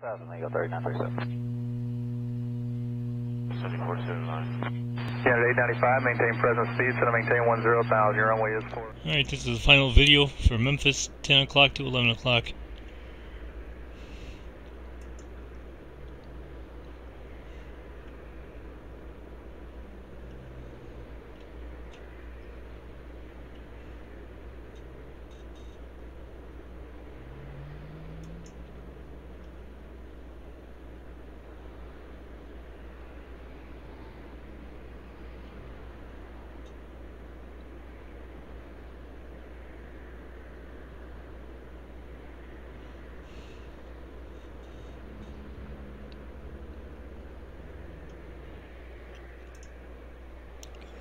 Thousand Eagle 3937. 7479. Canada 895, maintain present speed, center maintain 10,000, your runway is 4. Alright, this is the final video for Memphis, 10 o'clock to 11 o'clock.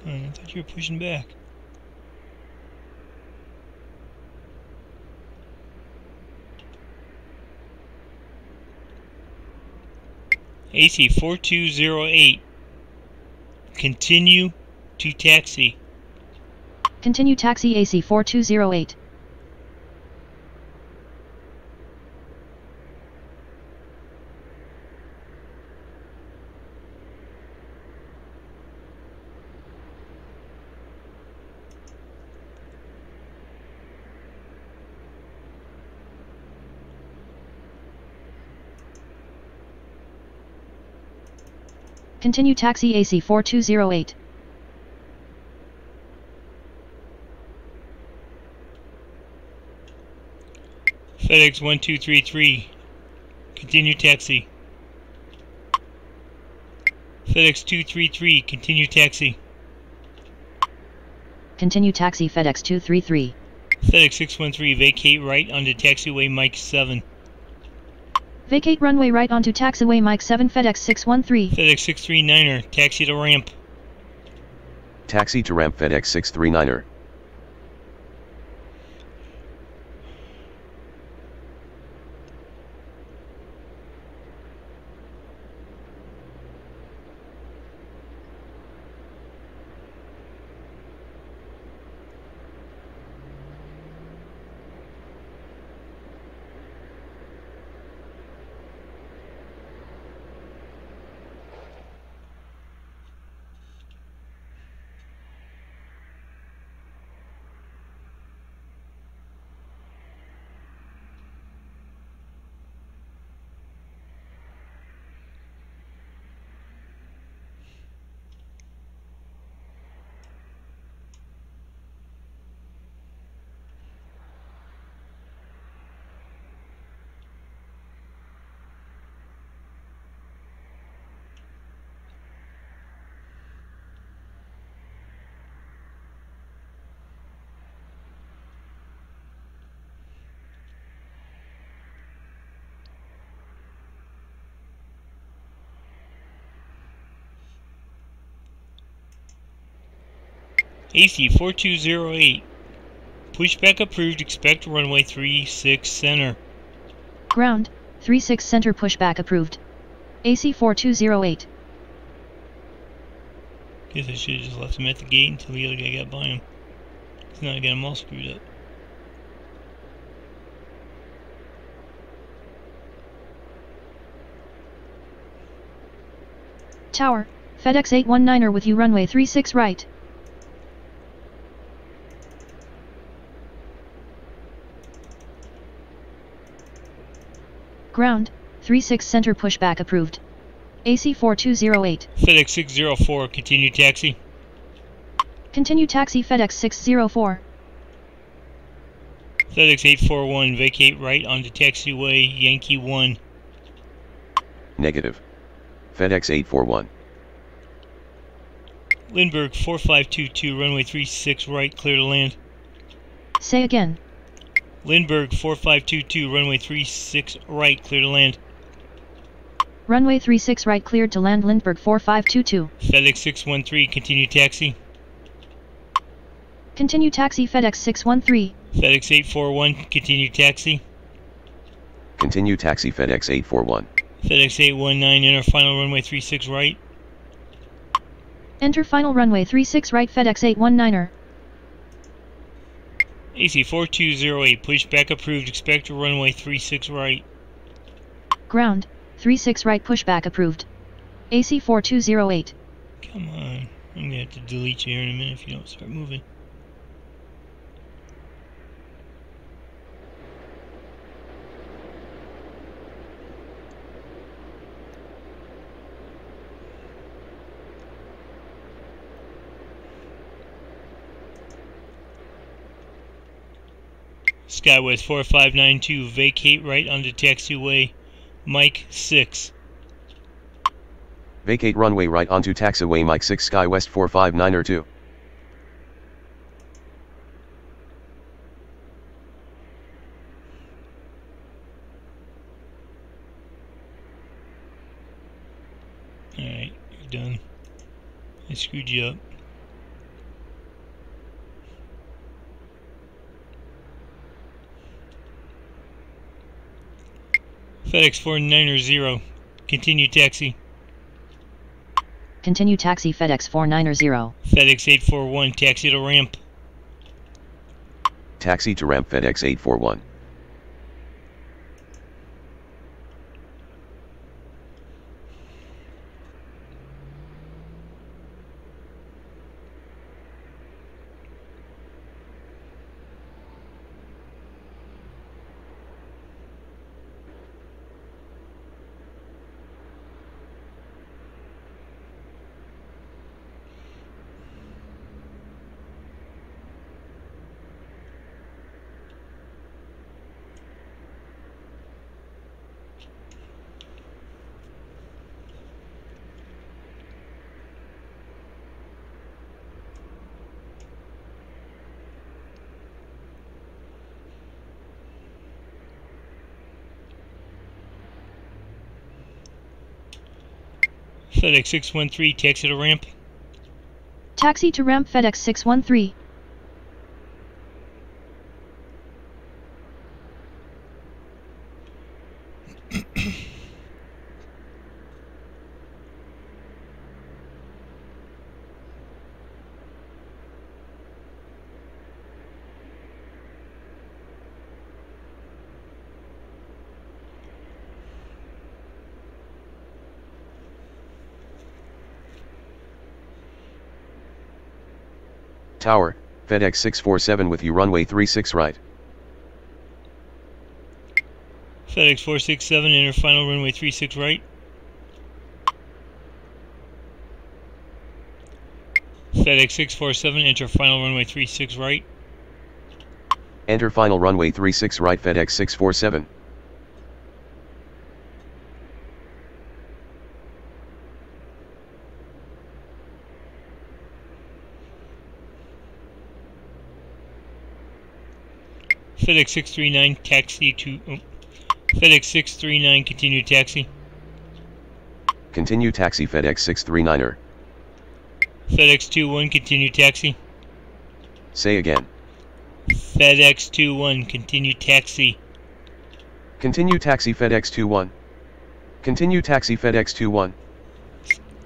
Mm. I thought you were pushing back. AC4208. Continue to taxi. Continue taxi AC4208. Continue taxi AC 4208. FedEx 1233. Continue taxi. FedEx 233. Continue taxi. Continue taxi FedEx 233. FedEx 613. Vacate right onto taxiway Mike 7. Vacate runway right onto taxiway Mike 7 FedEx 613. FedEx 639er. Taxi to ramp. Taxi to ramp FedEx 639er. AC 4208. Pushback approved. Expect runway 36 center. Ground, 36 center pushback approved. AC 4208. Guess I should have just left him at the gate until the other guy got by him. Cause now I got him all screwed up. Tower, FedEx 819er with you runway 36 right. Ground, 36 center pushback approved. AC 4208. FedEx 604. Continue taxi. Continue taxi FedEx 604. FedEx 841. Vacate right onto taxiway Yankee 1. Negative. FedEx 841. Lindbergh 4522. Runway 36 right. Clear to land. Say again. Lindbergh 4522. Runway 36 right. Clear to land. Runway 36 right cleared to land Lindbergh 4522. FedEx 613. Continue taxi. Continue taxi FedEx 613. FedEx 841. Continue taxi. Continue taxi FedEx 841. FedEx 819. Enter final runway 36 right. Enter final runway 36 right FedEx 819er. AC 4208. Pushback approved. Expect runway 36 right. Ground, 36 right pushback approved. AC 4208. Come on. I'm gonna have to delete you here in a minute if you don't start moving. Skywest 4592, vacate right onto taxiway, Mike 6. Vacate runway right onto taxiway Mike 6 SkyWest 459er 2. Alright, you're done. I screwed you up. FedEx 490, continue taxi. Continue taxi FedEx 490. FedEx 841, taxi to ramp. Taxi to ramp FedEx 841. FedEx 613, taxi to ramp. Taxi to ramp FedEx 613. Tower, FedEx 647 with you runway 36 right. FedEx 467, enter final runway 36 right. FedEx 647, enter final runway 36 right. Enter final runway 36 right FedEx 647. FedEx 639, taxi to. Oh, FedEx 639, continue taxi. Continue taxi FedEx 639er. FedEx 21, continue taxi. Say again. FedEx 21, continue taxi. Continue taxi FedEx 21. Continue taxi FedEx 21.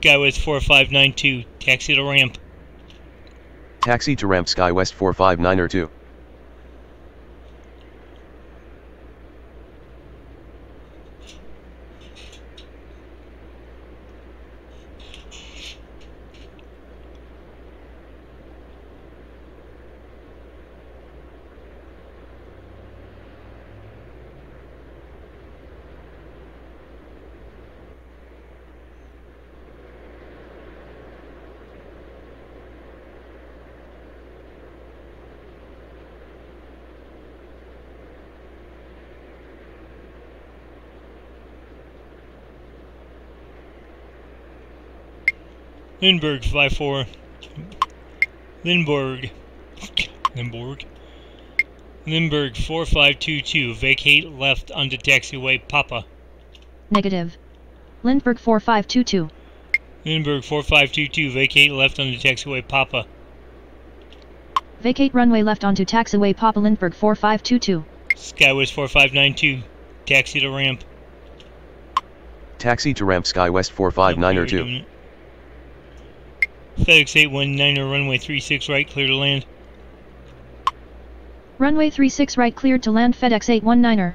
Skywest 4592, taxi to ramp. Taxi to ramp SkyWest 459er 2. Lindbergh 54. Lindbergh. Lindbergh. Lindbergh 4522, vacate left onto taxiway Papa. Negative. Lindbergh 4522. Lindbergh 4522, vacate left onto taxiway Papa. Vacate runway left onto taxiway Papa Lindbergh 4522. Skywest 4592, taxi to ramp. Taxi to ramp SkyWest 459er You're 2. FedEx 819 runway 36 right, clear to land. Runway 36 right cleared to land FedEx 819er.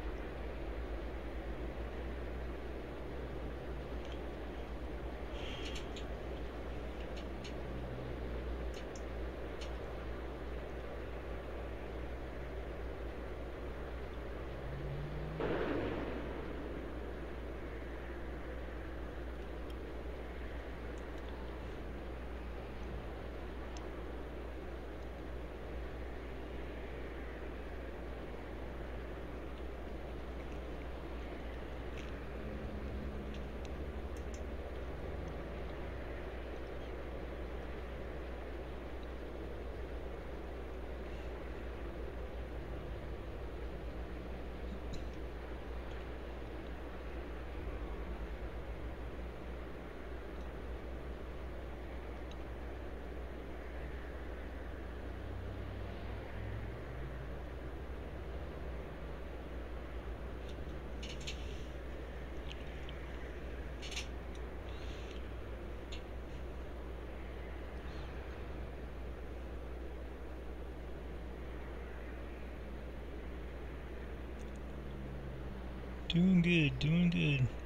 Doing good, doing good.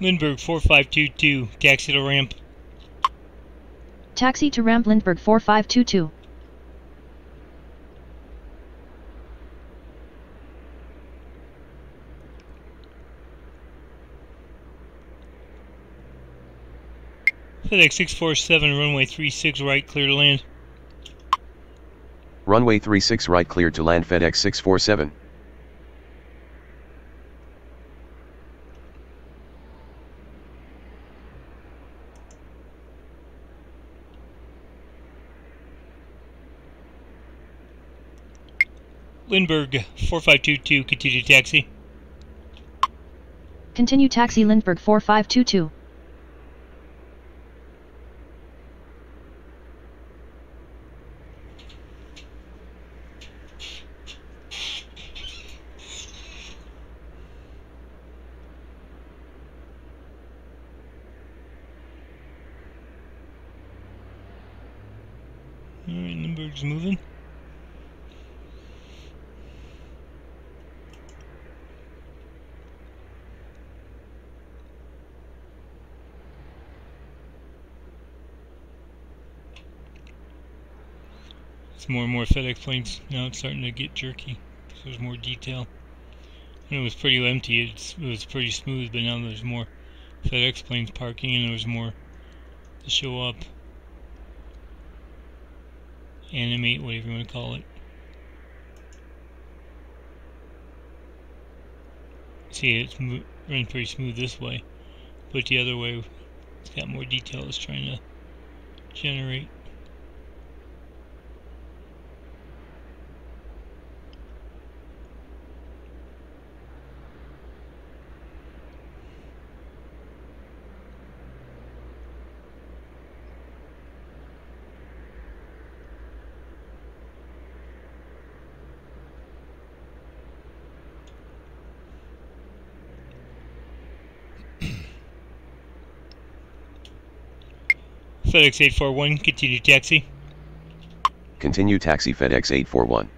Lindbergh 4522, taxi to ramp. Taxi to ramp Lindbergh 4522. FedEx 647, runway 36 right, clear to land. Runway 36 right clear to land FedEx 647. Lindbergh 4522, continue taxi. Continue taxi Lindbergh 4522. Alright, Lindbergh's moving. It's more and more FedEx planes now. It's starting to get jerky, so there's more detail. When it was pretty empty, it was pretty smooth, but now there's more FedEx planes parking, and there's more to show up, animate, whatever you want to call it. See, it's running pretty smooth this way, but the other way, it's got more detail. It's trying to generate. FedEx 841, continue taxi. Continue taxi FedEx 841.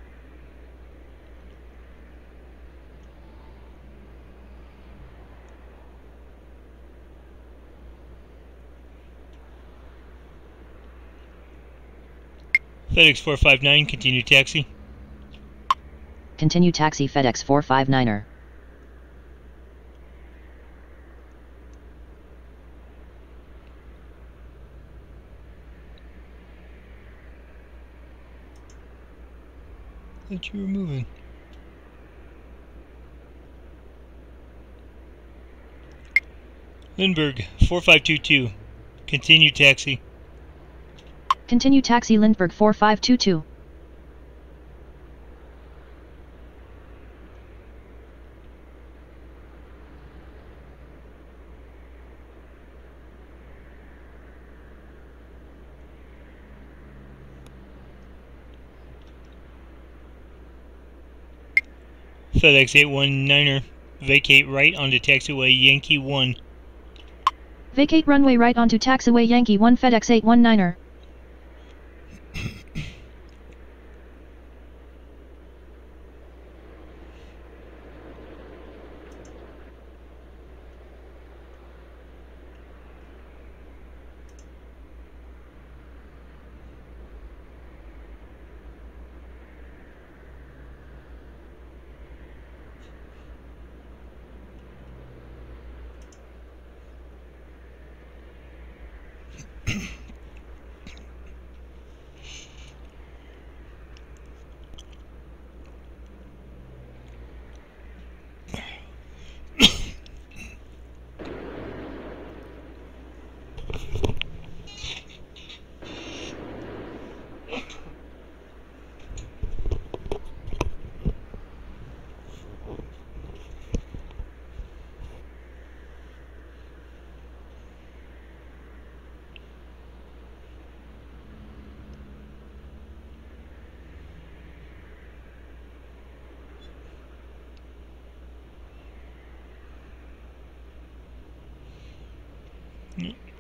FedEx 459, continue taxi. Continue taxi FedEx 459er. Thought you were moving. Lindbergh 4522, continue taxi. Continue taxi Lindbergh 4522. FedEx 819er, vacate right onto taxiway Yankee 1. Vacate runway right onto taxiway Yankee 1 FedEx 819er.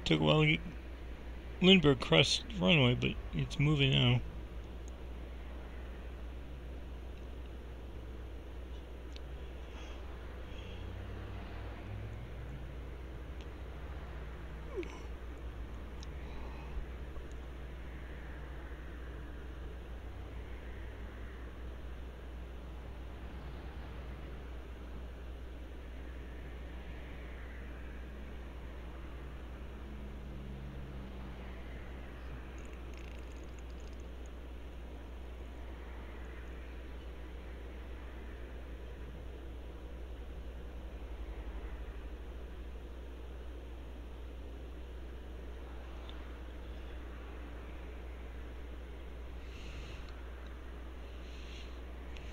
Took a while to get Lindbergh crossed runway, but it's moving now.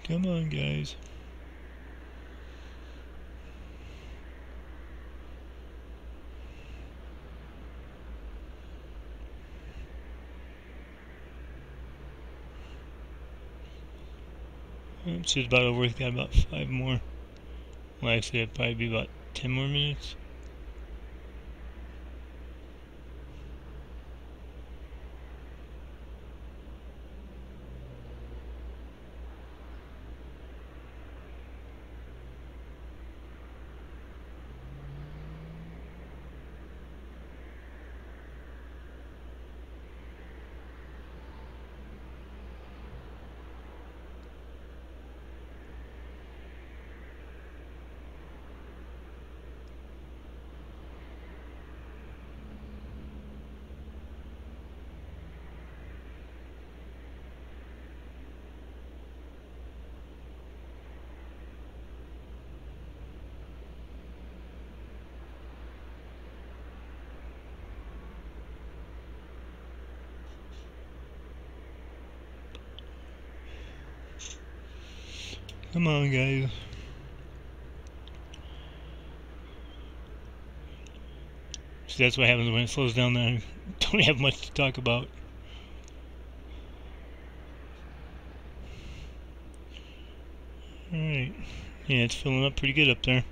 Come on, guys. It's about over. We've got about five more. Well, actually, it'd probably be about ten more minutes. Come on, guys. So that's what happens when it slows down. Then I don't have much to talk about. Alright. Yeah, it's filling up pretty good up there.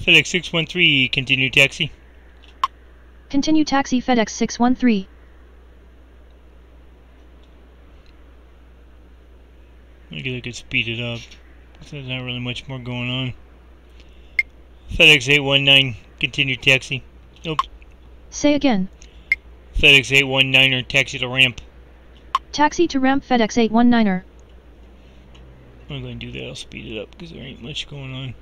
FedEx 613, continue taxi. Continue taxi FedEx 613. I guess I could speed it up. There's not really much more going on. FedEx 819, continue taxi. Nope. Say again. FedEx 819er, taxi to ramp. Taxi to ramp FedEx 819er. I'm going to do that. I'll speed it up because there ain't much going on.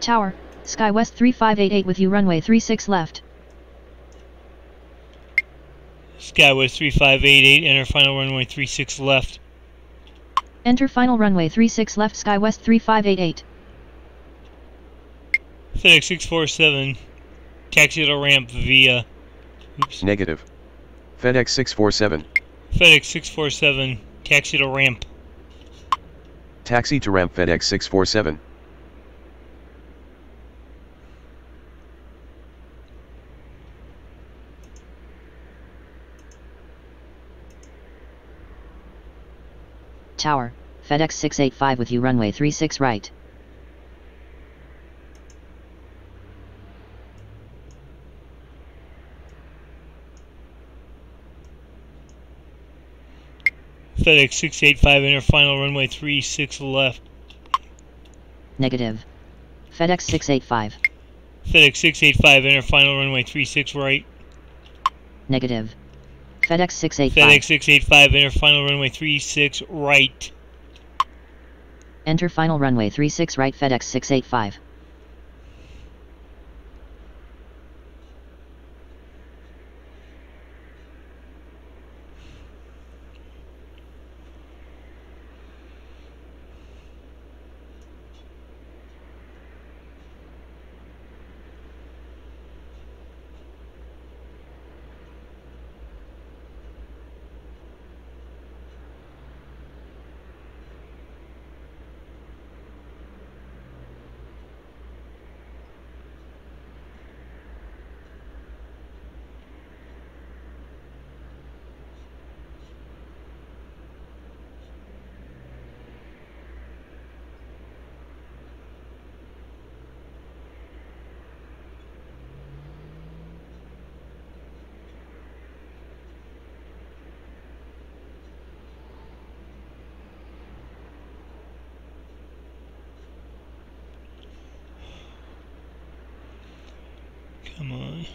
Tower, SkyWest 3588 with you runway 36 left. Skywest 3588, enter final runway 36 left. Enter final runway 36 left SkyWest 3588. FedEx 647, taxi to ramp via. Oops. Negative. FedEx 647. FedEx 647, taxi to ramp. Taxi to ramp FedEx 647. Tower, FedEx 685 with you runway 36 right. FedEx 685, enter final runway 36 left. Negative. FedEx 685. FedEx 685, enter final runway 36 right. Negative. FedEx 685. FedEx 685, enter final runway 36 right. Enter final runway 36 right FedEx 685. Come on.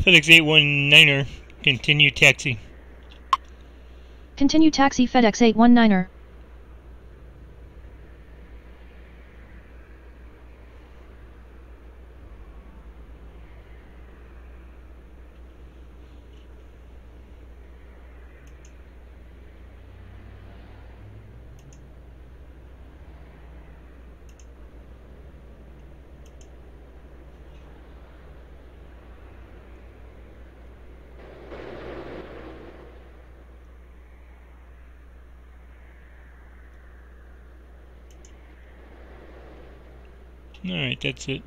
FedEx 819er, continue taxi. Continue taxi FedEx 819er. Alright, that's it.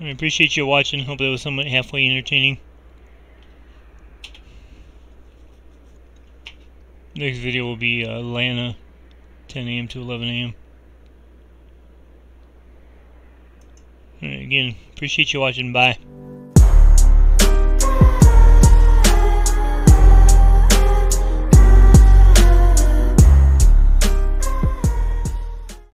I appreciate you watching. Hope that was somewhat halfway entertaining. Next video will be uh, Atlanta, 10 a.m. to 11 a.m. Again, appreciate you watching. Bye.